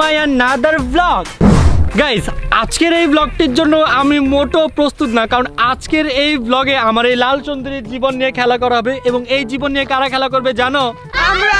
my another vlog. Guys আজকের এই ব্লগটির জন্য আমি মোটো প্রস্তুত না কারণ আজকের এই ব্লগে আমার এই লাল চন্দ্রের জীবন নিয়ে খেলা করা হবে এবং এই জীবন নিয়ে কারা খেলা করবে জানো? আমরা!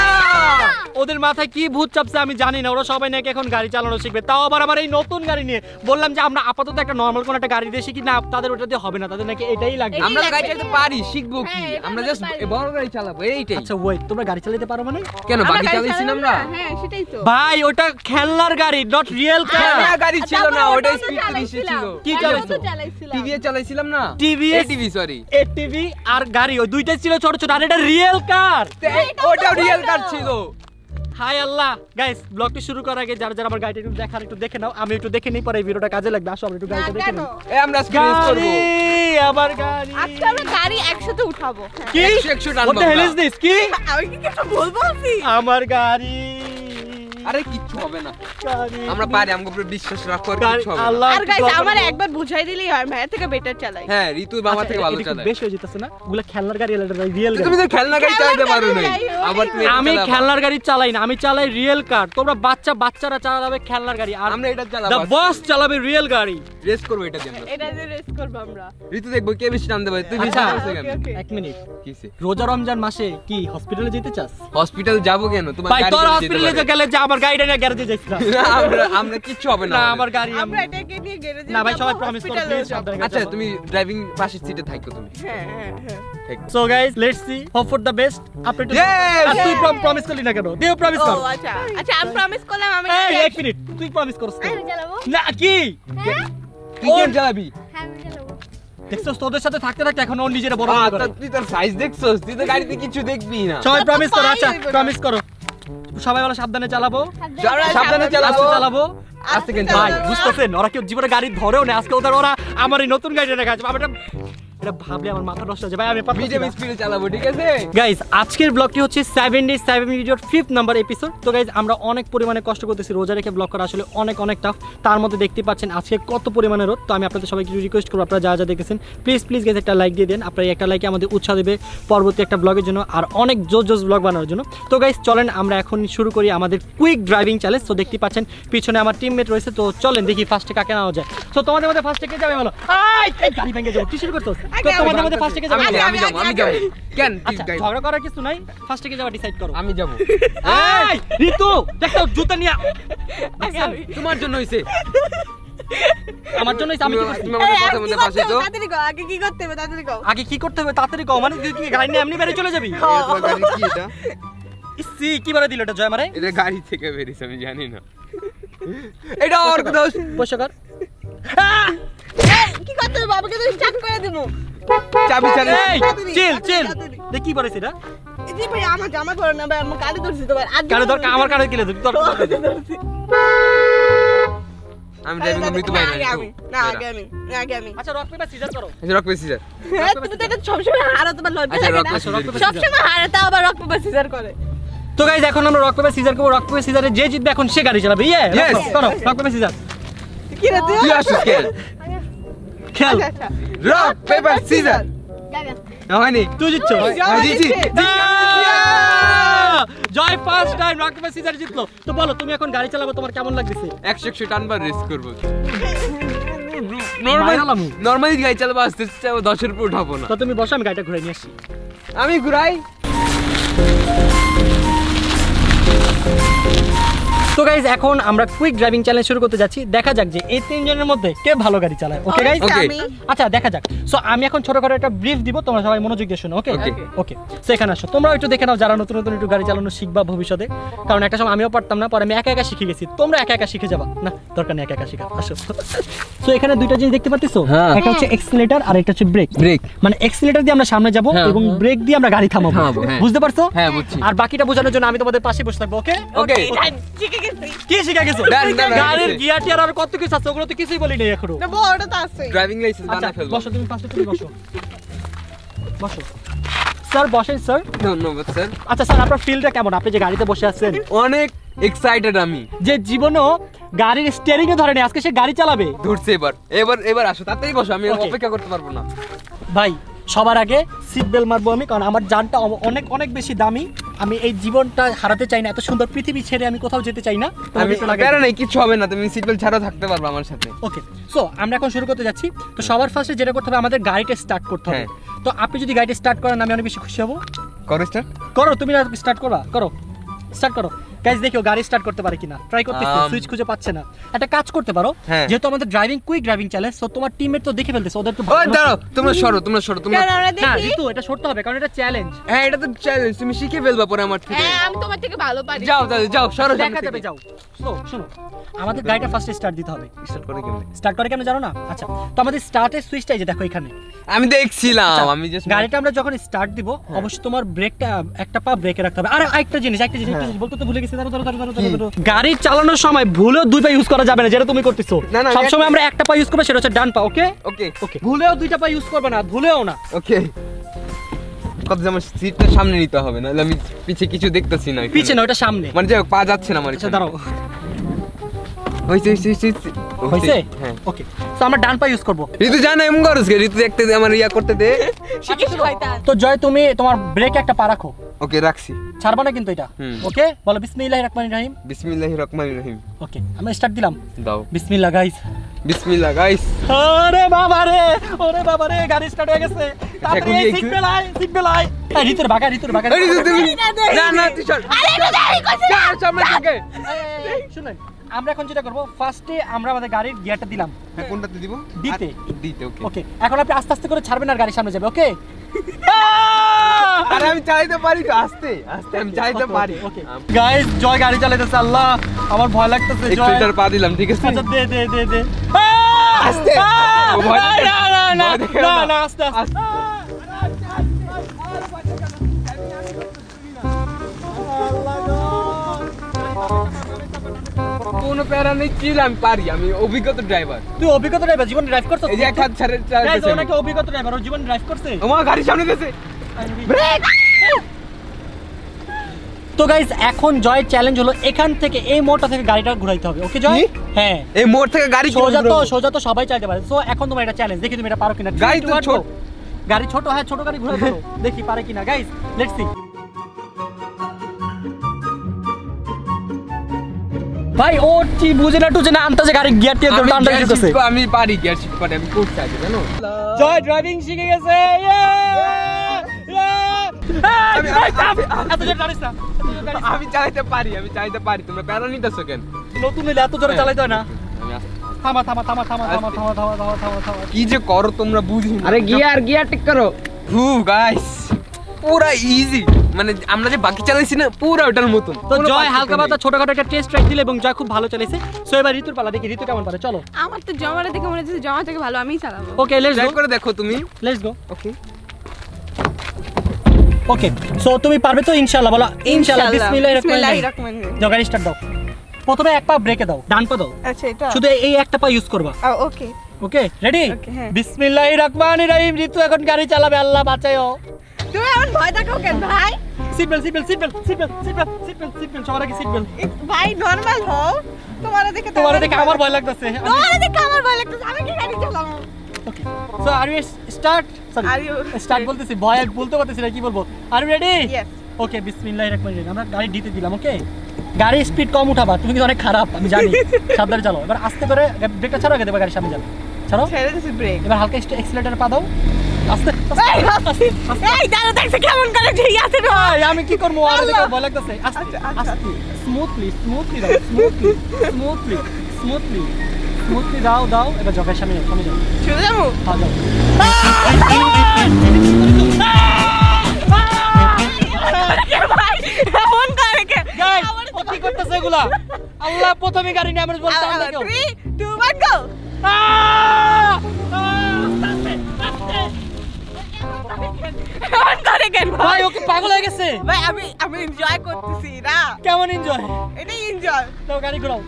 ওদের মাথায় কি ভূত চাপছে আমি জানি না ওরা সবাই নাকি এখন গাড়ি চালানো শিখবে। তাও আবার আমার এই নতুন গাড়ি নিয়ে বললাম যে আমরা আপাতত একটা নর্মাল কোন একটা গাড়ি দিয়ে শিখি না তাদের ওটা দিয়ে হবে না তাদের নাকি এটাই লাগবে। আমরা গাড়ি চালাতে পারি শিখব কি? হ্যাঁ, আমরা জাস্ট। বড় গাড়ি চালাবো এইটাই। আচ্ছা ওয়েট তোমরা গাড়ি চালাতে পারো মানে? কেন বাকি গাড়ি চালাইছি না আমরা? হ্যাঁ সেটাই তো। ভাই ওটা খেলনার গাড়ি নট রিয়েল কার খেলনা গাড়ি ছিল না ওটা স্পিড তিরিশে ছিল কি চালাইছো? তো চালাইছিলাম। টিভি চালাইছিলাম না? টিভি সরি এটিভি আর গাড়ি ওই দুইটাই ছিল ছোট ছোট আর এটা রিয়েল কার ওটাও রিয়েল কার ছিল হাই আল্লাহ। গাইস ব্লগটি শুরু করার আগে যারা যারা আমার গাড়িটা একটু দেখার একটু দেখে নাও। আমি একটু দেখে নিই পরে এই ভিডিওটা কাজে লাগবে। আসো আমরা একটু গাড়িটা দেখে? নিই। এ আমরা এক্সপেরিয়েন্স করব। গাড়ি আবার গাড়ি। আজকে আমরা গাড়ি একসাথে উঠাবো। কি? একশো একশো টানবো What the hell is আমরা। this? কি? আমি কি কিছু বলছি? আমার গাড়ি। আরে কিচ্ছু হবে না। আমরা পারি আমাকে উপরে বিশ্বাস রাখো আর কিচ্ছু হবে না। আর গাইস আমার একবার বুঝাই দিলেই হয় ভাইয়ের থেকে বেটার চালাই। হ্যাঁ ঋতু বাবা আচ্ছা, থেকে ভালো চালায়। বেশি হয়ে যেতেছে না? ওগুলা খেলনার গাড়ি রিয়েল তুমি তো খেলনা গাড়ি চালাতে পারো না আবার তুমি আমি খেলনার গাড়ি চালাই না আমি চালাই রিয়েল কার তোমরা বাচ্চা বাচ্চারা চালাবে খেলনার গাড়ি আর আমরা এটা দা চালাবো বস চালাবে রিয়েল গাড়ি। রেস করব এটা দিয়ে এটা দিয়ে রেস করব আমরা। ঋতু দেখব কে বেশি টানতে পারে? তুই বেশি। টানতে ওকে, কেন এক মিনিট। কিসে রোজা রমজান মাসে কি হসপিটালে যেতে চাস? হসপিটাল যাব কেন? তোমার ভাই গাড়ি তোর হসপিটালে গেলে যে আমার গাড়িটা নিয়ে গ্যারেজে যাইছিলাম। না, আমরা আমরা কিচ্ছু হবে না না আমার গাড়ি আমরা এটাকে নিয়ে গ্যারেজে না ভাই সবাই প্রমিস করো প্লিজ আচ্ছা তুমি ড্রাইভিং পাশের সিটে থাকো তুমি। হ্যাঁ হ্যাঁ হ্যাঁ। So guys let's see hope for the best আপনি Yes! আর তুই প্রমিস করলি না কেন? দিও প্রমিস ও কর। আচ্ছা আচ্ছা আমি প্রমিস করলাম আমি এই এক মিনিট তুই প্রমিস করছ আমি চালাবো না কি? তুই কেন চালাবি হ্যাঁ আমি চালাবো দেখছস তোদের সাথে থাকতে থাকতে এখন ওর নিজের বড় মনে তুই তোর সাইজ দেখছস তুই তো গাড়িতে কিছু দেখবি না। সবাই প্রমিস করো আচ্ছা প্রমিস করো। সবাই বলো সাবধানে চালাবো। সাবধানে চালাবো। চালাবো। আজকে ভাই বুঝতেছেন? ওরা কেউ জীবনে গাড়ি ধরেও না আজকে ওদের ওরা আমার এই নতুন গাড়িটা দেখাচ্ছে এটা ভাবলে আমার মাথা নষ্ট হয়ে ভাই আমি মিডিয়াম স্পিডে চালাবো ঠিক আছে? গাইজ আজকের ব্লগটি হচ্ছে সেভেন ডে সেভেন ভিডিওর ফিফথ নাম্বার এপিসোড তো গাইজ আমরা অনেক পরিমাণে কষ্ট করতেছি। রোজা রেখে ব্লগ করা আসলে অনেক অনেক টাফ তার মধ্যে দেখতে পাচ্ছেন আজকে কত পরিমাণে রোদ। তো আমি আপনাদের সবাইকে রিকোয়েস্ট করব আপনারা যা যা দেখেছেন প্লিজ প্লিজ গাইজ একটা লাইক দিয়ে দেন। আপনার একটা লাইকে আমাদের উৎসাহ দেবে পরবর্তী একটা ব্লগের জন্য আর অনেক জোস জোস ব্লগ বানানোর জন্য। তো গাইজ চলেন আমরা এখন শুরু করি আমাদের কুইক ড্রাইভিং চ্যালেঞ্জ তো দেখতে পাচ্ছেন পিছনে আমার টিমমেট রয়েছে। তো চলেন দেখি ফার্স্টে কাকে নেওয়া যায়। তো তোমাদের মধ্যে ফার্স্টে কে যাবে বলো? আই, গাড়ি ভেঙে যাব। কি শুরু করছ তো আগে আমি তোমাদের মধ্যে ফার্স্টে কে যাবে? আমি আমি যাব আমি যাব। কেন আচ্ছা ঝগড়া করার কিছু নাই? ফার্স্টে কে যাওয়া ডিসাইড করো। আমি যাব। এই ঋতু দেখো জুতা নিয়ে। তোমার জন্য হইছে। আমার জন্য আমি কি করছি? আমাদের কথা মধ্যে পাশে করতে তো হবে? তাড়াতাড়ি কও, আগে কি করতে হবে? তাড়াতাড়ি কও। আগে কি করতে হবে? তাড়াতাড়ি কও মানে তুই কি গাড়ি নিয়ে এমনি বেরিয়ে চলে যাবি? কি এটা? ইসি কি বারে দিল এটা জয় মারে? এটা গাড়ি থেকে বেরিয়েছে আমি জানি না। এটা দোষ পয়সা কর। কি করতে হবে? বাবাকে তো start করে দিবো। চাবি চাবি এই চিল চিল। দেখ কি বলেছে এটা এই ভাই, আমার জামা ধরে না ভাই, আমার কানে ধরছি তো ভাই। ধরছি। আমার তোর। আমি ড্রাইভিং আগে আমি, না, আগে আমি, আগে আমি। আচ্ছা রক পেপার সিজার করো আচ্ছা রক পেসি স্যার হ্যাঁ, তুমি তো এটা সবসময় হারাতে আচ্ছা, হারাতে আবার করে। তো গাইজ এখন আমরা রক পেপার সিজার করব রক পেপার সিজারে যে জিতবে এখন সে গাড়ি চালাবে ইয়ে. করো রক পেপার সিজার কি রে তুই? আসিস কেন খেল। আচ্ছা, আচ্ছা। রক পেপার সিজার হয়নি। তুই জিতছ আমি জিতছি। Joy first time rock paper scissor জিতলো। তো বলো তুমি এখন গাড়ি চালাবো তোমার কেমন লাগতেছে? একশো একশো টানবার রেস করব। নর্মালি গাড়ি চালাবো আস্তে আস্তে দশের উপর উঠাবো না। তো তুমি বসো আমি গাড়িটা ঘুরে নিয়ে আসি। আমি ঘুরাই। তো গাইজ এখন আমরা কুইক ড্রাইভিং চ্যালেঞ্জ শুরু করতে যাচ্ছি। দেখা যাক যে এই তিনজনের মধ্যে কে ভালো গাড়ি চালায় ওকে গাইজ আমি। আচ্ছা দেখা যাক। সো আমি এখন ছোটখাটো একটা ব্রিফ দিব তোমরা সবাই মনোযোগ দিয়ে শোনো ওকে. ওকে সো এখানে আসো। তোমরা একটু দেখে নাও যারা নতুন নতুন একটু গাড়ি চালানো শিখবা ভবিষ্যতে। কারণ একটা সময় আমিও পারতাম না পরে আমি একা একা শিখে গেছি। তোমরা একা একা শিখে যাবা। না দরকার নেই একা একা শিখা। আসো। সো এখানে দুইটা জিনিস দেখতে পাচ্ছ? হ্যাঁ। একটা হচ্ছে এক্সিলেটর আর একটা হচ্ছে ব্রেক ব্রেক মানে এক্সিলেটর দিয়ে আমরা সামনে যাব হ্যাঁ। এবং ব্রেক দিয়ে আমরা গাড়ি থামাবো। হ্যাঁ। বুঝতে পারছ? হ্যাঁ, বুঝছি। আর বাকিটা বোঝানোর জন্য আমি তোমাদের পাশে বসে থাকব ওকে ওকে। কি শিখা গেছো? গাড়ির গিয়ার টিয়ার আর কত কিছু আছে ওগুলো তো কিছুই বলি নাই এখনও। না, বড়টা তো আছেই। ড্রাইভিং লাইসেন্স আচ্ছা বানাই ফেলব। বসো তুমি পাশে তুমি বসো। বসো। স্যার বসেন স্যার। ধন্যবাদ স্যার। আচ্ছা স্যার আপনার ফিলটা কেমন? আপনি যে গাড়িতে বসে আছেন। অনেক এক্সাইটেড আমি। যে জীবনও গাড়ির স্টিয়ারিং এ ধরেনি আজকে সে গাড়ি চালাবে। ধরছে এবার। এবার এবার আসো তাড়াতাড়ি বসো আমি অপেক্ষা করতে পারব না। ভাই সবার আগে সিট বেল্ট মারবো আমি কারণ আমার জানটা অ- অনেক অনেক বেশি দামি। আমি এই জীবনটা হারাতে চাই না এত সুন্দর পৃথিবী ছেড়ে আমি কোথাও যেতে চাই না। আমি কিছু হবে না তুমি সিট বেল্ট ছাড়াও থাকতে পারবে আমার সাথে। ওকে সো আমরা এখন শুরু করতে যাচ্ছি। তো সবার ফার্স্টে যেটা করতে হবে আমাদের গাড়িটা স্টার্ট করতে হবে। হ্যাঁ। তো আপনি যদি গাড়িটা স্টার্ট করেন আমি অনেক বেশি খুশি হব। করো স্টার্ট করো তুমি স্টার্ট করবা করো। স্টার্ট করো। গাইজ দেখিও গাড়ি স্টার্ট করতে পারে কিনা। ট্রাই করতেছে সুইচ খুঁজে পাচ্ছে না। একটা কাজ করতে পারো হ্যাঁ। যেহেতু আমাদের ড্রাইভিং কুইক ড্রাইভিং চ্যালেঞ্জ তো তোমার টিমমেট তো দেখে ফেলতেছে ওদের তো ও দাঁড়াও তোমরা সরো তোমরা সরো তোমরা না দেখি? ঋতু এটা সরতে হবে কারণ এটা চ্যালেঞ্জ হ্যাঁ এটা তো চ্যালেঞ্জ তুমি শিখে ফেলবা পরে আমার থেকে। হ্যাঁ আমি তোমার থেকে ভালো পারি। যাও তাহলে যাও সরো দেখা যাবে যাও। শোনো শোনো আমাদের গাড়িটা ফার্স্টে স্টার্ট দিতে হবে। স্টার্ট করে কেমনে? স্টার্ট করে কেন জানো না? আচ্ছা তো আমাদের স্টার্টের সুইচটা এই যে দেখো এখানে। আমি দেখছিলাম আচ্ছা, আমি জাস্ট গাড়িটা আমরা যখন স্টার্ট দিব অবশ্যই তোমার ব্রেকটা একটা পা ব্রেকে রাখতে হবে। আর একটা জিনিস একটা জিনিস একটা জিনিস বলতে তো ভুলে গেছি। গাড়ি চালানোর সময় ভুলেও দুই পা ইউজ করা যাবে না যেটা তুমি করতেছো। না, না, সবসময় আমরা একটা পা ইউজ করব সেটা হচ্ছে ডান পা ওকে ওকে ওকে ভুলেও দুইটা পা ইউজ করবে না ভুলেও না। ওকে কত আমার সিটটা সামনে নিতে হবে নাহলে আমি পিছে কিছু দেখতেছি না পিছে না ওটা সামনে। মানে যাই পা যাচ্ছে না আমার আচ্ছা দাঁড়াও। হইছে হইছে হইছে হইছে। হ্যাঁ। ওকে তো আমরা ডান পা ইউজ করব। ঋতু জানা এমন কে ঋতু দেখতে দে আমার ইয়া করতে দে। তো জয় তুমি তোমার ব্রেকে একটা পা রাখো। ওকে রাখছি। ছাড়বা না কিন্তু এটা। ওকে বলো বিসমিল্লাহির রহমানির রহিম। বিসমিল্লাহির রহমানির রহিম। ওকে আমি স্টার্ট দিলাম। দাও। বিসমিল্লাহ গাইস বিসমিল্লাহ গাইস আরে বাবা রে ওরে বাবা রে গাড়ি স্টার্ট হয়ে গেছে। তাড়াতাড়ি সিট বেলাই সিট বেলাই এই ঋতুর বাগা ঋতুর বাগা না, না, না না তুই চল আরে এটা গাড়ি কইছিস চল। সামনে থেকে। এই, শুনেন। আমরা এখন যেটা করব ফার্স্টে আমরা আমাদের গাড়ির গিয়ারটা দিলাম। হ্যাঁ কোনটাতে দিব? দিতে। দিতে ওকে ওকে এখন আপনি আস্তে আস্তে করে ছাড়বেন আর গাড়ির সামনে যাবে ওকে আরে আমি চাইতে পারি তো আস্তে আস্তে আমি চাইতে পারি। ওকে গাইস জয় গাড়ি চালাইতেছে আল্লাহ আমার ভয় লাগতেছে জয়। এটার পা দিলাম ঠিক আছে? আচ্ছা দে দে দে দে। আস্তে। না না না না। না আস্তে। আস্তে। কোনো প্যারা নেই চিল আমি পারি আমি অভিজ্ঞতা ড্রাইভার তুই অভিজ্ঞতা ড্রাইভার জীবন ড্রাইভ করছিস? এই যে এক হাত ছাড়ে Guys, চালাতেছে ও নাকি অভিজ্ঞতা ড্রাইভার ও জীবন ড্রাইভ করছে? আমার গাড়ি সামনে গেছে। তো গাইস এখন জয়ের চ্যালেঞ্জ হলো এখান থেকে এই মোড়টা থেকে গাড়িটা ঘুরাইতে হবে। ওকে জয়? হ্যাঁ। এই মোড় থেকে গাড়ি সোজা তো সোজা তো সবাই চাইতে পারে। সো এখন তোমার এটা চ্যালেঞ্জ দেখি তুমি এটা পারো কিনা। গাড়ি তো ছোট। গাড়ি ছোট হ্যাঁ ছোট গাড়ি ঘুরে দেবো দেখি পারে কিনা। গাইস লেটস সি ভাই ও কি বুঝে না টুঝে না আনতেছে গাড়ি গিয়ার টিয়ার আমি ধরে আনতে আমি পারি গিয়ার শিফট পারি আমি করতে আছি জানো? জয় ড্রাইভিং শিখে গেছে আমি- জানিস না। আমি চালাতে পারি আমি চালাতে পারি তোমরা প্যারা নিতেছো কেন? নতুন হইলে এত জোরে চালাইতে হয় না। থামা থামা থামা থামা থামা থামা থামা থামা থামা থামা। কি যে করো তোমরা বুঝি আরে গিয়ার গিয়ার ঠিক করো। হু গাইস পুরা ইজি মানে আমরা যে বাকি চালাইছি না পুরা ওটার মতন। তো জয় হালকা পাতা ছোটখাটো একটা টেস্ট ট্রাক দিলে এবং জয় খুব ভালো চালিয়েছে সো এবার ঋতুর পালা দেখি ঋতু কেমন পারে? চলো। আমার তো জমাটা দেখে মনে হচ্ছে জমা থেকে ভালো আমিই চালাবো। ওকে লেটস ট্রাই গো করে দেখো তুমি। Let's go okay okay so তুমি পারবে তো ইনশাআল্লাহ বলো ইনশাআল্লাহ বিসমিল্লাহির রহমানির রহিম গাড়ি স্টার্ট দাও। প্রথমে এক পা ব্রেকে দাও ডান পা দাও। আচ্ছা এটা। শুধু এই একটা পা ইউজ করবা। Okay okay ready. বিসমিল্লাহির রহমানির রহিম ঋতু এখন গাড়ি চালাবে আল্লাহ বাঁচায়ও তুমি এমন ভয় দেখাও কেন ভাই? Seat belt seat belt seat belt seat belt seat belt seat belt seat belt সবার আগে সিট বেল্ট ভাই নরমাল হও। তোমার দেখে তোমার দেখে আমার ভয় লাগতেছে। তোমার দেখে আমার ভয় লাগতেছে। আমি কি গাড়ি চালাবো? Okay so are you start sorry Are you- start বলতেছি ভয় আর বলতে পারতেছি না কি বলব? Are you ready Yes. Okay বিসমিল্লাহির রহমানির রহিম। আমরা গাড়ি দিতে দিলাম ওকে গাড়ির স্পিড কম উঠাবা তুমি কিন্তু অনেক খারাপ আমি জানি। সাবধানে চালাও। এবার আস্তে করে ব্রেকটা ছাড়ো আগে দেবা গাড়ির সামনে যাবে। ছাড়ো। ছেড়ে দিছি ব্রেক এবার হালকা এক্সিলেটর পা দাও। আমি কি করব। ভয় লাগতেছে। স্মুথলি স্মুথলি দাও স্মুথলি স্মুথলি স্মুথলি স্মুথলি দাও দাও। এবার জগের সামনে সামনে যাও যাব। হ্যাঁ যাও কে গাইস কি করতেছে এগুলা। আল্লাহ প্রথমে গাড়ি নিয়ে আমরা বলতে আমরা কেউ থ্রি টু ওয়ান গো ভাই? ভাই ওকে পাগল হয়ে গেছে। ভাই আমি আমি এনজয় করতেছি না? কেমন এনজয় এটাই এনজয় তো গাড়ি ঘোরাও।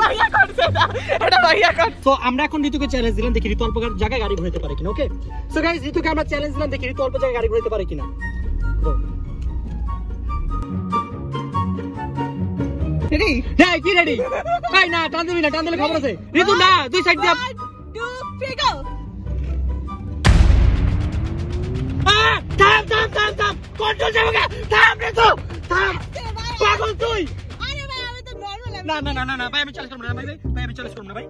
ভাইয়া করছে এটা এটা ভাইয়া করছে তো আমরা এখন ঋতুকে চ্যালেঞ্জ দিলাম দেখি ঋতু অল্প জায়গায় গাড়ি ঘুরতে পারে কিনা ওকে সো গাইস ঋতুকে আমরা চ্যালেঞ্জ দিলাম দেখি ঋতু অল্প জায়গায় গাড়ি ঘুরতে পারে কিনা। রেডি হ্যাঁ কি রেডি ভাই না টান দিবি না টান দিলে খবর আছে। ঋতু না দুই সাইড দিয়ে two, three, go! আহ, থাম থাম থাম থাম কন্ট্রোল যাবে না থাম ঋতু থাম পাগল তুই আরে ভাই, আমি তো normal, আমি- না না না না না ভাই আমি চ্যালেঞ্জ করব না ভাই ভাই, ভাই আমি চ্যালেঞ্জ করব না ভাই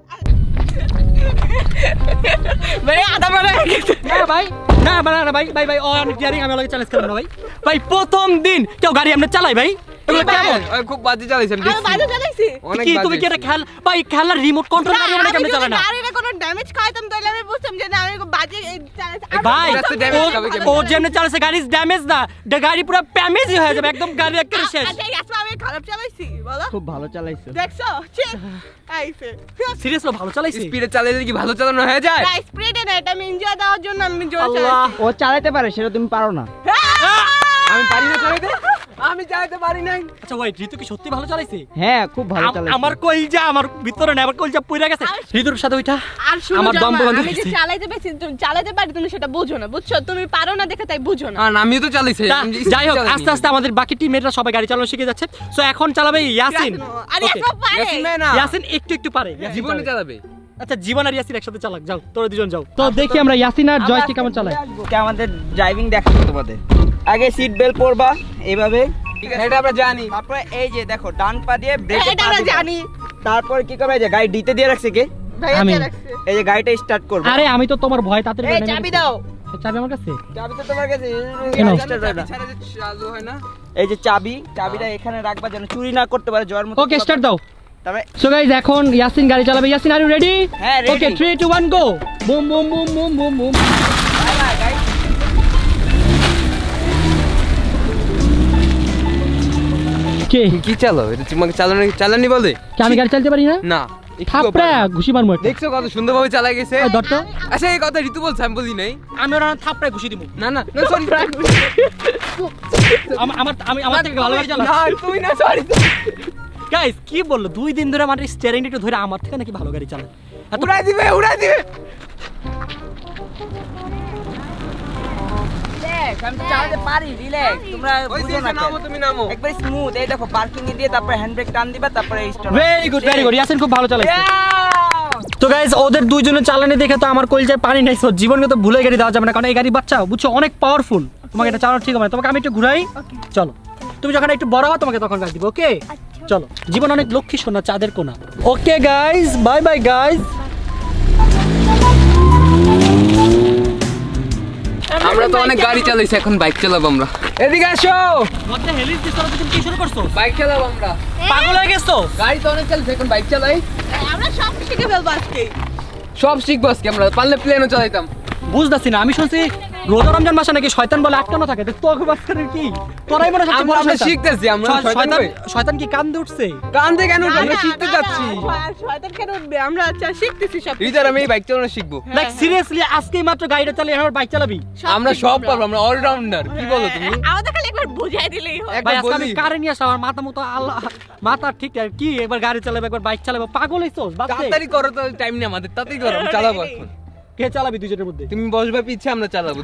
ভাই, আধা বেলা হয়ে গেছে। না ভাই না না না ভাই ভাই ভাই অনেক ডিয়ারিং আমি ওকে চ্যালেঞ্জ করব না ভাই ভাই প্রথম দিন কেউ গাড়ি আমরা চালাই ভাই এগুলো কেমন খুব বাজে চালাইছেন আমি বাজে চালাইছি। কি তুমি কি এটা খেল ভাই খেলার রিমোট কন্ট্রোল গাড়ি আমরা কেমনে যদি চালাই না কোনো damage খাওয়াইতাম, তাহলে আমি বুঝতাম যে না, আমি বাজে এই চালাইছি। আর ভাই ও- খাবে কেমনে? ও যেমনি চালাচ্ছে গাড়ি ড্যামেজ না গাড়ি পুরো প্যামেজই হয়ে যাবে একদম গাড়ি একেবারে শেষ আচ্ছা, এই আসমা আমি খারাপ চালাইছি, বলো? খুব ভালো চালাইছো দেখছ? আইছে। সিরিয়াসলি ভালো চালাইছি স্পিডে চালাইলে কি ভালো চালানো হয়ে যায় না, এটা আমি দেওয়ার জন্য আমি জোরে চালাইছি। ও চালাতে পারে সেটা তুমি পারো না আমি পারি না চালাইতে আমি চালাতে পারি নাই। আচ্ছা ওয়াইট ঋতু কি সত্যি ভালো চালাইছে? হ্যাঁ খুব ভালো আম- চালাইছো। আমার কইজা আমার ভিতরে না আমার কইজা পুইরা গেছে। ঋতুর সাথে ওইটা আর শুনো আমার দম বন্ধ আমি যে চালাইতে পেরেছি তুমি চালাতে পারি তুমি সেটা বুঝো না বুঝছ? তুমি পারো না দেখে তাই বুঝো না। আর আমিও তো চালাইছি। আমি যাই হোক আস্তে আস্তে আমাদের বাকি টিমমেটরা সবাই গাড়ি চালানো শিখে যাচ্ছে। সো এখন চালাবে ইয়াসিন। আর ইয়াসিন না। ইয়াসিন একটু একটু পারে। জীবনে চালাবে। আচ্ছা জীবন আর ইয়াসিন একসাথে চালাক যাও তোরা দুজন যাও। তো দেখি আমরা ইয়াসিন আর জয়কে কেমন চালায়? কে আমাদের ড্রাইভিং দেখাবো তোমাদের? আগে সিট বেল্ট পরবা এইভাবে ঠিক আছে? এটা আমরা জানি। তারপরে এই যে দেখো ডান পা দিয়ে ব্রেক এটা আমরা জানি। তারপর কি করবে যে গাড়ি ডিতে দিয়ে রাখছে কে? আমি। এই যে গাড়িটা স্টার্ট করবে। আরে আমি তো তোমার ভয় তাতে এই চাবি দাও। চাবি আমার কাছে? চাবি তো তোমার কাছে। কেন? গাড়ি start ছাড়া যে চালু হয় না। এই যে চাবি চাবিটা এখানে রাখবা যেন চুরি না করতে পারে জয়ের মতো ওকে স্টার্ট দাও। তবে সো গাইস এখন ইয়াসিন গাড়ি চালাবে। ইয়াসিন আর ইউ রেডি হ্যাঁ, ready. Okay 3 2 1 go boom boom boom boom boom boom. কে? কি চালো? এটা তোমাকে চালানো চালানি বলে? কি আমি গাড়ি চালাতে পারি না? না থাপড়া ঘুষি মারমু দেখছ কত সুন্দরভাবে চালাই গেছে? ধর আচ্ছা এই কথা ঋতু বলছে আমি বলি নাই। আমি ওরা থাপড়া ঘুষি দিব না না না সরি আমার আমার আমি আমার থেকে ভালো গাড়ি চালা না তুই না সরি গাইস কি বলল? দুই দিন ধরে আমার স্টিয়ারিং একটু ধরে আমার থেকে নাকি ভালো গাড়ি চালায়। উড়াই দিবে উড়াই দিবে। তো চালাতে পারি রিল্যাক্স তোমরা ওই বুঝো না সিটে নামো তুমি নামো। একবার স্মুথ এই দেখো পার্কিং এ দিয়ে তারপরে হ্যান্ড ব্রেক টান দিবা তারপরে start very good very good Yasin খুব ভালো চালাইছে। তো গাইজ ওদের দুইজনের চালানি দেখে তো আমার কলজায় পানি নাই। জীবনকে তো ভুলে গাড়ি দেওয়া যাবে না। কারণ এই গাড়ি বাচ্চা বুঝছ? অনেক পাওয়ারফুল তোমাকে এটা চালানো ঠিক হবে তোমাকে আমি একটু ঘুরাই। চলো। তুমি যখন একটু বড় হও তোমাকে তখন গাড়ি দিব ওকে চলো জীবন অনেক লক্ষ্মী সোনা চাঁদের কোনা। Okay guys bye bye guys আমরা তো অনেক গাড়ি চালাইছি এখন বাইক চালাবো আমরা। এদিকে আসো। মধ্যে হেলিস দিয়ে চলো তুমি কি শুরু করছ? বাইক চালাবো আমরা। পাগল হয়ে গেছো? গাড়ি তো অনেক চালাইছি এখন বাইক চালাই। আমরা সব শিখে ফেলব আজকে। সব শিখব আজকে আমরা পারলে প্লেনও চালাইতাম। বুঝতেছি না আমি শুনছি রোজা রমজান মাসে নাকি শয়তান বলে আটকানো থাকে? তো বাচ্চাদের কি? তোরাই মনে হচ্ছে আমরা শিখতেছি আমরা শয়তান শয়তান কি কান্দে উঠছে? কান্দে কেন আমরা শিখতে যাচ্ছি। শয়তান কেন উঠবে? আমরা আচ্ছা শিখতেছি সব রিজার আমি বাইক চালানো শিখব। লাইক সিরিয়াসলি আজকেই মাত্র গাড়িটা চালিয়ে আমার বাইক চালাবি? আমরা সব পারব আমরা অলরাউন্ডার কি বলো তুমি? হ্যাঁ, আমাদের খালি একবার বুঝাই দিলেই হয়। একবার ভাই আজকে আমি কারে নিয়ে আসলাম আমার মাথা মতো আল্লাহ মাথা ঠিক আছে কি একবার গাড়ি চালাবে একবার বাইক চালাবে? পাগল হইছোস বাদ তাড়াতাড়ি করো তো টাইম নেই আমাদের তাড়াতাড়ি করো চালাবো এখন। কে চালাবি দুজনের মধ্যে? তুমি বসবে পিছে আমরা চালাবো।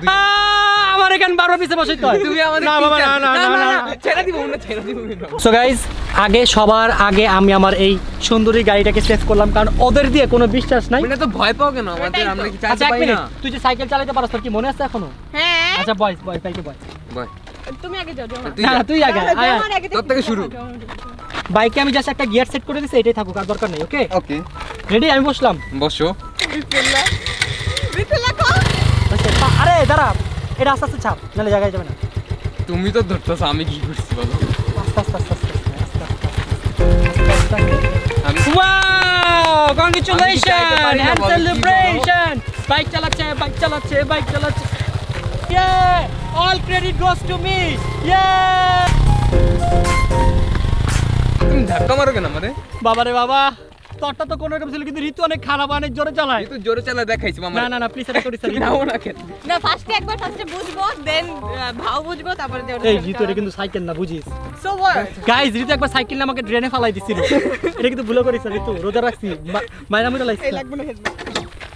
আমার এখানে বারবার পিছে বসে তো তুমি আমাদের না বাবা না না না না ছেড়ে দিব না ছেড়ে দিব না। সো গাইস আগে সবার আগে আমি আমার এই সুন্দরী গাড়িটাকে সেভ করলাম কারণ ওদের দিয়ে কোনো বিশ্বাস নাই। মানে তো ভয় পাও কেন? আমাদের আমরা কি চালাতে আচ্ছা এক পারি না? তুই যে সাইকেল চালাতে পারছ তোর কি মনে আছে এখনও? হ্যাঁ। আচ্ছা বয়স বয়স বাইকে বয়স ভয় তুমি আগে যাও না তুই আগে আয়, তোর থেকে শুরু। বাইকে আমি জাস্ট একটা গিয়ার সেট করে দিছি এটাই থাকুক আর দরকার নেই ওকে ওকে রেডি আমি বসলাম। বসো। পা- দাঁড়া এটা আস্তে আস্তে ছাপ নাহলে জায়গায় যাবে না। তুমি তো ধরতেছ আমি কি করছি বলো? আস্তে আস্তে আস্তে আস্তে আমি wow congratulation and celebration bike চালাচ্ছে বাইক চালাচ্ছে বাইক চালাচ্ছে। Yay all credit goes to me yay তুমি ধাক্কা মারো কেন আমারে? বাবারে বাবা। তোরটা তো কোনো রকম ছিল কিন্তু ঋতু অনেক খারাপ অনেক জোরে চালায়। তুই জোরে চালা দেখাইছি মামা না না না প্লিজ এটা করিস না, ঋতু। না কেন? না ফার্স্টে একবার ফার্স্টে বুঝব দেন ভাও বুঝব তারপরে এই ঋতু এটা কিন্তু সাইকেল না বুঝিস? সো ওয়াট গাইজ ঋতু একবার সাইকেল আমাকে ড্রেনে ফালাই দিছিল। এটা কিন্তু ভুলে করিস ঋতু রোজা রাখছি। মা- মায়েরা মুড়ে লাগছে এই লাগবে না হেলমেট।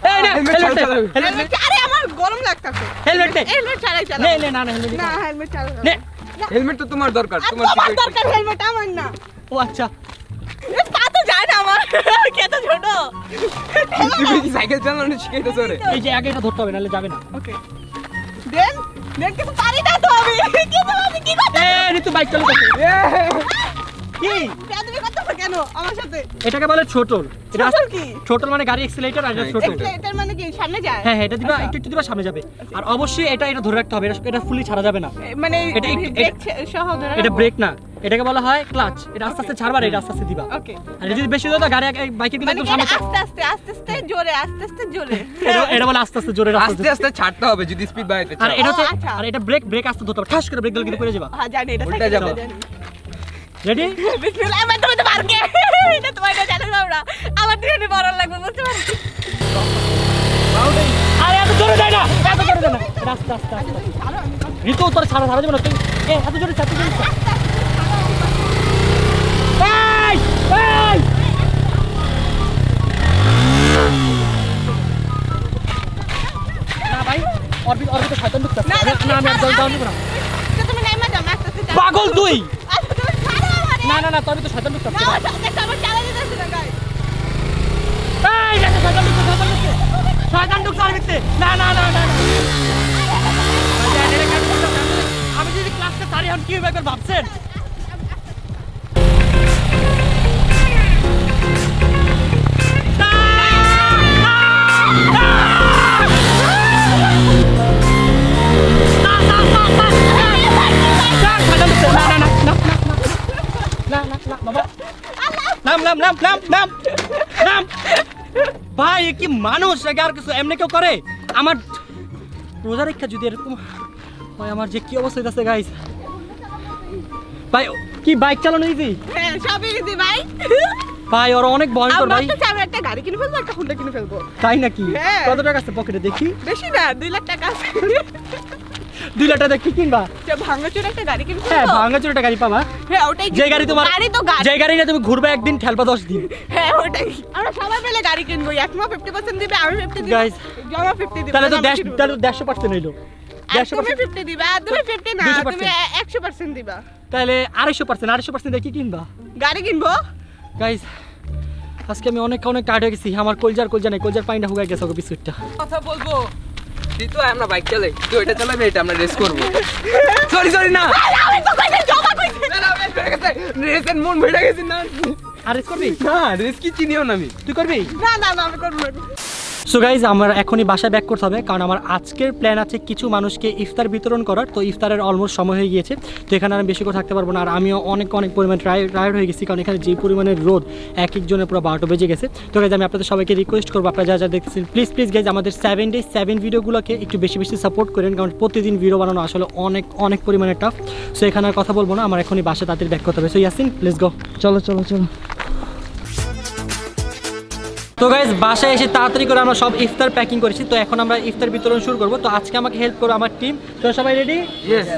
এই নে হেলমেট চালা, চালা। হেলমেট আরে আমার গরম লাগতাছে। হেলমেট নে হেলমেট ছাড়াই চালা নে নে না না হেলমেট না হেলমেট চালা নে। হেলমেট তো তোমার দরকার তোমার তোমার দরকার হেলমেট আমার না। ও আচ্ছা এ, পা তো যায় না আমার কে তো ছোট তুমি কি সাইকেল চালানো শিখাইতেছো রে এই যে আগে এটা ধরতে হবে নাহলে যাবে না ওকে দেন দেন কিছু পারি না তো আমি কিন্তু আমি কি করতে এ ঋতু বাইক চালাতে কি তুমি করতেছো কেন আমার সাথে এটাকে বলে ছোটল এটা ছোটল কি? ছোটল মানে গাড়ি এক্সিলেটর আর হ্যাঁ, ছোটল মানে কি সামনে যায় হ্যাঁ হ্যাঁ এটা দিবা আচ্ছা। একটু একটু দিবা সামনে যাবে আর অবশ্যই এটা এটা ধরে রাখতে হবে এটা এটা ফুলি ছাড়া যাবে না মানে এটা ব্রেক সহ ধরে এটা ব্রেক না এটাকে বলা হয় ক্লাচ। এটা আস্তে আস্তে ছাড়বা এটা আস্তে আস্তে দিবা। ওকে আর যদি বেশি দেয় তো গাড়ি বাইকের কিন্তু মানে একদম সামনে আস্তে আস্তে আস্তে আস্তে জোরে আস্তে আস্তে জোরে। এটা এটা বলে আস্তে আস্তে জোরে আস্তে আস্তে ছাড়তে হবে যদি স্পিড বাড়াইতে আর এটা হচ্ছে আচ্ছা। আর এটা ব্রেক ব্রেক আস্তে ধরতে হবে। ঠাস করে ব্রেক দিলে কিন্তু পড়ে যাবা। হ্যাঁ জানি এটা উল্টা যাব। রেডি বিসমিল্লাহ আমার তুমি তো পারকে এটা তোমার এটা জানো না। আমার ট্রেনে পড়ার লাগবে বুঝতে পারছি। আরে এত জোরে যায় না। এত জোরে যায় না। আস্তে আস্তে আস্তে ঋতু তোর ছাড়া ছাড়া যাবে না তুই এ এত জোরে ছাড়, ওর ভিতরে শয়তান ঢুকতেছে। না, না, না আমি একদম দাও না তো তুমি নাই যাও আস্তে পাগল তুই আচ্ছা। না না না তোর তো শয়তান ঢুকতেছে। না, আমার চালা দিতেছে না, গাই এই, দেখো, শয়তান ঢুকছে, শয়তান ঢুকছে। শয়তান ঢুকছে ওর ভিতরে। না না না না না। আমি যদি ক্লাসটা সারি হন কি হবে একবার ভাবছেন নাম নাম নাম নাম। ভাই কি মানুষ? নাকি আর কিছু এমনি কেউ করে? আমার রোজা রেখা যদি এরকম হয় আমার যে কি অবস্থা আছে গাইস ভাই কি বাইক চালানো ইজি হ্যাঁ, সবই easy, ভাই। ভাই ওর অনেক ভয়ঙ্কর ভাই। আমরা একটা গাড়ি কিনে ফেলব, একটা Honda কিনে ফেলব। তাই নাকি? হ্যাঁ। কত টাকা আছে পকেটে দেখি। বেশি না, দুই লাখ টাকা আছে। দুই লাখ টাকা দিয়ে কি কিনবা? একটা গাড়ি কিনে হ্যাঁ। ভাঙা গাড়ি পাবা। হ্যাঁ, ওটাই যে গাড়ি তোমার গাড়ি তো গাড়ি। যে গাড়ি নিয়ে তুমি ঘুরবে একদিন ঠেলবা দশ দিন। হ্যাঁ, ওটাই। আমরা সবাই মিলে গাড়ি কিনবো। একমা দিবে আমি ফিফটি দিব। Guys, জমা ফিফটি দিবে তাহলে তো জমা দেড় 50 তাহলে তো দেড়শো পার্সেন্ট হইল। তুমি পার্সেন্ট ফিফটি দিবা তুমি ফিফটি না তুমি একশো পার্সেন্ট দিবা। তাহলে আড়াইশো পার্সেন্ট আড়াইশো পার্সেন্ট দিয়ে কি কিনবা? গাড়ি কিনবো? গাইজ আজকে আমি অনেক অনেক টায়ার্ড হয়ে গেছি। আমার কলজার কলজা নেই কলজার পানিটা হুগাই গেছে বিস্কুটটা। কথা বলব। তুই তো আমরা বাইক চালাই। তুই ওইটা চালাবি এটা আমরা রেস করব। সরি সরি না। রেসের মন ভেড়ে গেছে না। আর রেস করবি? না রেস কি চিনিও না আমি। তুই করবি? না না না আমি করব না। সো গাইজ আমার এখনই বাসায় ব্যাক করতে হবে, কারণ আমার আজকের প্ল্যান আছে কিছু মানুষকে ইফতার বিতরণ করার। তো ইফতারের অলমোস্ট সময় হয়ে গিয়েছে, তো এখানে আমি বেশি করে থাকতে পারব না। আর আমিও অনেক অনেক পরিমাণে টায়ার্ড হয়ে গেছি, কারণ এখানে যে পরিমাণের রোদ এক একজনের পুরো বারোটা বেজে গেছে। তো গাইজ আমি আপনাদের সবাইকে রিকোয়েস্ট করব, আপনারা যা যা দেখতেছেন প্লিজ প্লিজ গাইজ আমাদের সেভেন ডে সেভেন ভিডিওগুলোকে একটু বেশি বেশি সাপোর্ট করেন, কারণ প্রতিদিন ভিডিও বানানো আসলে অনেক অনেক পরিমাণে টাফ সো এখানে আর কথা বলব না, আমার এখনই বাসায় তাদের ব্যাক করতে হবে। সো ইয়াসিন প্লিজ গো চলো চলো চলো। তো গাইজ বাসায় এসে তাড়াতাড়ি করে আমরা সব ইফতার প্যাকিং করেছি। তো এখন আমরা ইফতার বিতরণ শুরু করব। তো আজকে আমাকে হেল্প করব আমার টিম তো সবাই রেডি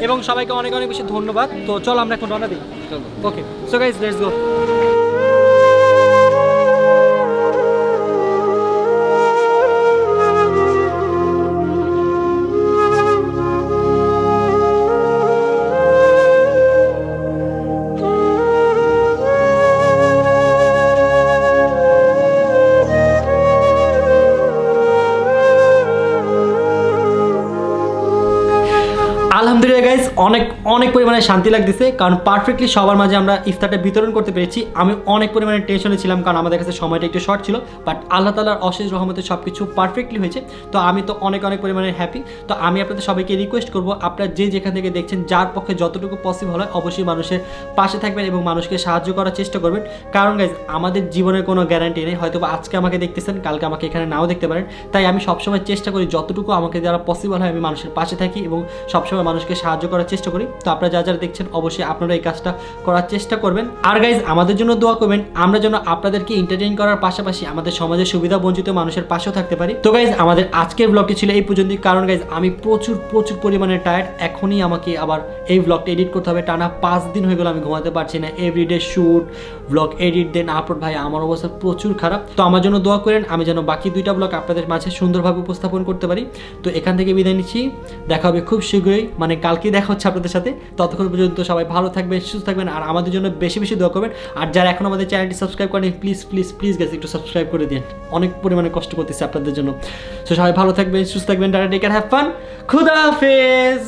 এবং সবাইকে অনেক অনেক বেশি ধন্যবাদ। তো চলো আমরা এখন রওনা দিই। Okay so guys let's go অনেক অনেক পরিমাণে শান্তি লাগতেছে, কারণ পারফেক্টলি সবার মাঝে আমরা ইফতারটা বিতরণ করতে পেরেছি। আমি অনেক পরিমাণে টেনশনে ছিলাম, কারণ আমাদের কাছে সময়টা একটু শর্ট ছিল বাট আল্লাহ তালার অশেষ রহমতে সব কিছু পারফেক্টলি হয়েছে। তো আমি তো অনেক অনেক পরিমাণে হ্যাপি তো আমি আপনাদের সবাইকে রিকোয়েস্ট করব, আপনারা যে যেখান থেকে দেখছেন, যার পক্ষে যতটুকু পসিবল হয়, অবশ্যই মানুষের পাশে থাকবেন এবং মানুষকে সাহায্য করার চেষ্টা করবেন। কারণ গাইজ আমাদের জীবনের কোনো গ্যারান্টি নেই হয়তো আজকে আমাকে দেখতেছেন, কালকে আমাকে এখানে নাও দেখতে পারেন। তাই আমি সবসময় চেষ্টা করি, যতটুকু আমাকে যারা পসিবল হয়, আমি মানুষের পাশে থাকি এবং সবসময় মানুষকে সাহায্য করার চেষ্টা করি। তো আপনারা যা যারা দেখছেন অবশ্যই আপনারা এই কাজটা করার চেষ্টা করবেন। আর গাইজ আমাদের জন্য দোয়া করবেন, আমরা যেন আপনাদেরকে এন্টারটেইন করার পাশাপাশি আমাদের সমাজের সুবিধা বঞ্চিত মানুষের পাশেও থাকতে পারি। তো গাইজ আমাদের আজকের ব্লগটি ছিল এই পর্যন্তই। কারণ গাইজ আমি প্রচুর প্রচুর পরিমাণে টায়ার্ড এখনই আমাকে আবার এই ব্লগটা এডিট করতে হবে। টানা পাঁচ দিন হয়ে গেল আমি ঘুমাতে পারছি না। Everyday shoot blog edit then upload ভাই, আমার অবস্থা প্রচুর খারাপ। তো আমার জন্য দোয়া করেন, আমি যেন বাকি দুইটা ব্লগ আপনাদের মাঝে সুন্দরভাবে উপস্থাপন করতে পারি। তো এখান থেকে বিদায় নিচ্ছি। দেখা হবে খুব শীঘ্রই। মানে কালকে দেখা হচ্ছে আপনাদের সাথে। ততক্ষণ পর্যন্ত সবাই ভালো থাকবেন, সুস্থ থাকবেন, আর আমাদের জন্য বেশি বেশি দোয়া করবেন। আর যারা এখন আমাদের চ্যানেলটি সাবস্ক্রাইব করেন প্লিজ প্লিজ প্লিজ গেছে একটু সাবস্ক্রাইব করে দিন। অনেক পরিমাণে কষ্ট করতেছে আপনাদের জন্য। সো সবাই ভালো থাকবেন, সুস্থ থাকবেন, টাটা টেকার হ্যাভ ফান খুদা হাফেজ!